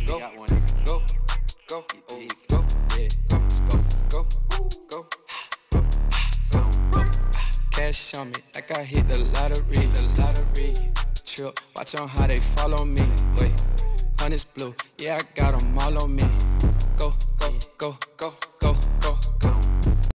G go, got. Go, go, go, go, go, go, go, go, go, go. Cash on me, like I hit the lottery, the lottery. Trip, watch on how they follow me. Wait, honey's blue, yeah, I got them all on me. Go, go, go, go, go, go.